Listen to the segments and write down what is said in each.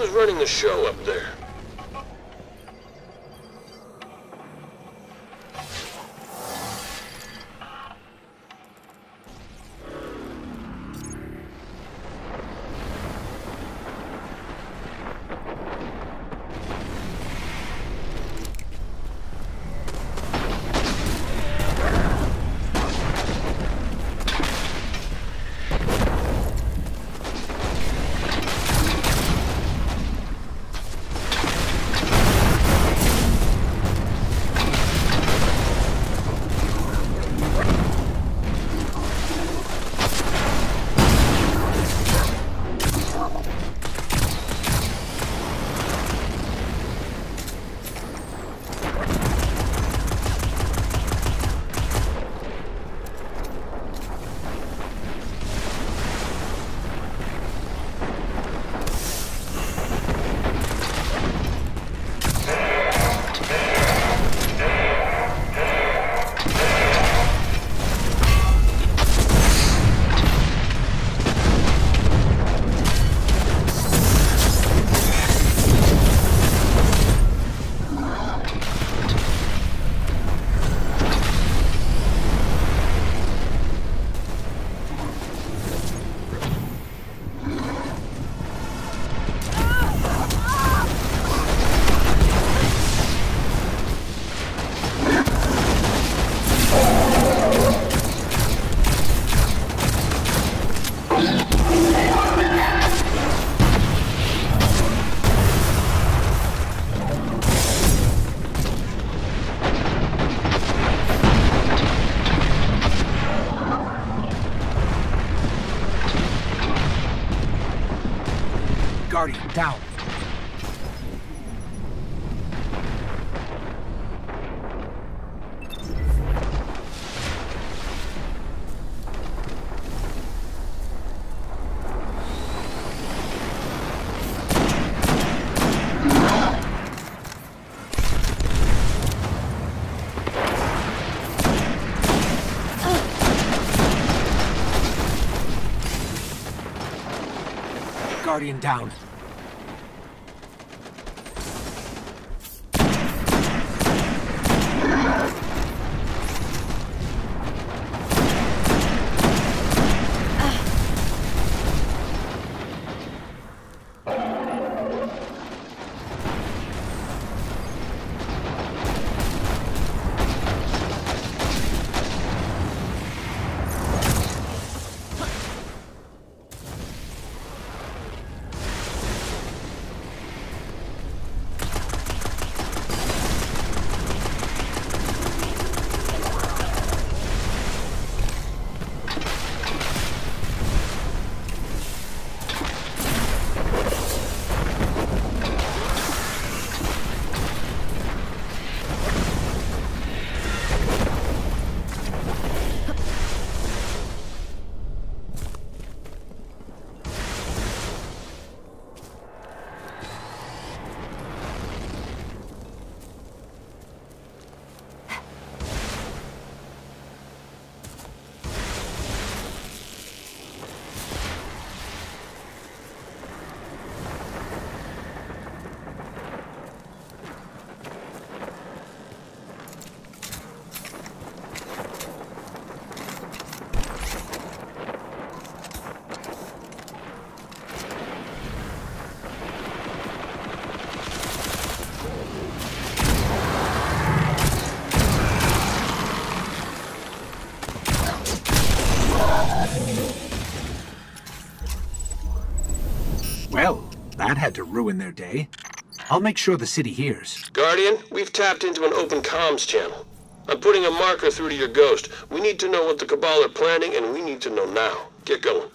who's running the show up there. Guardian down. Well, that had to ruin their day. I'll make sure the city hears. Guardian, we've tapped into an open comms channel. I'm putting a marker through to your ghost. We need to know what the Cabal are planning, and we need to know now. Get going.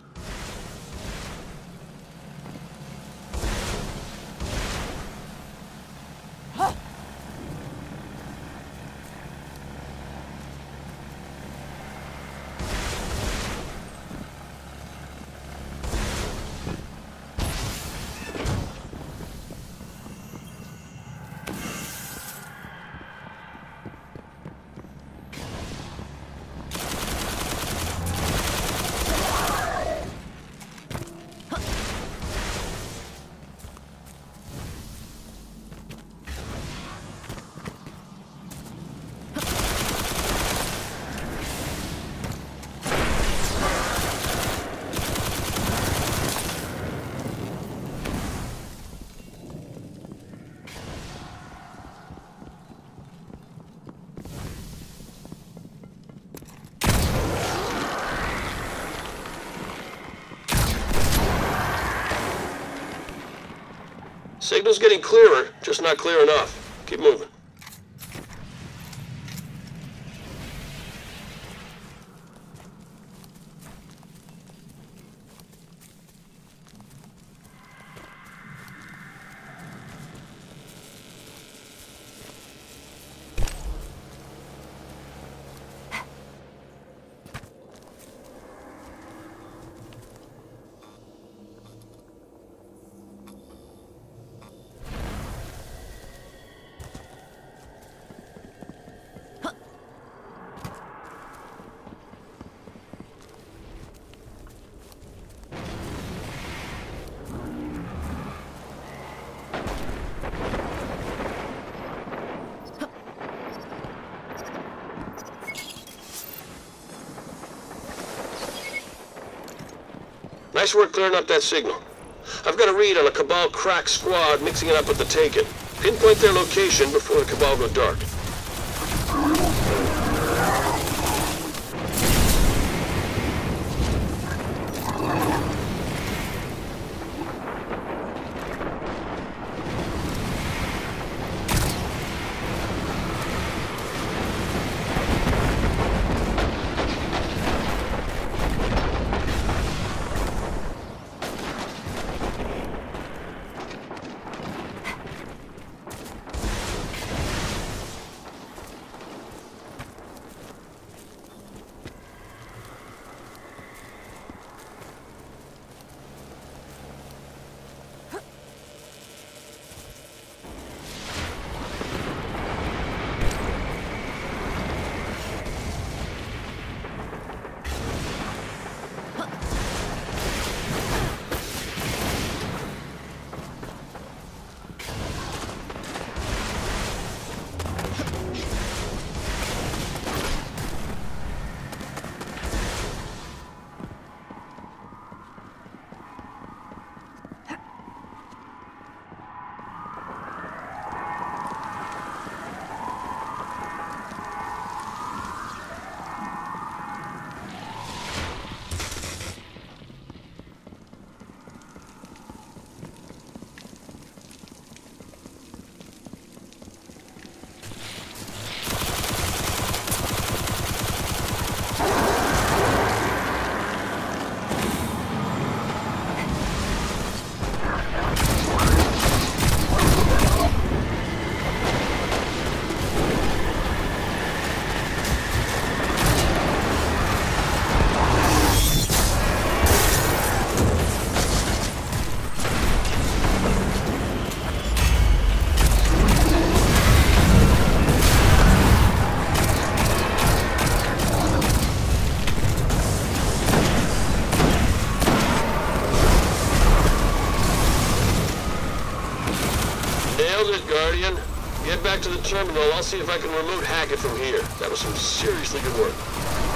Signal's getting clearer, just not clear enough. Keep moving. Nice work clearing up that signal. I've got a read on a Cabal crack squad mixing it up with the Taken. Pinpoint their location before the Cabal go dark. Get back to the terminal. I'll see if I can remote hack it from here. That was some seriously good work.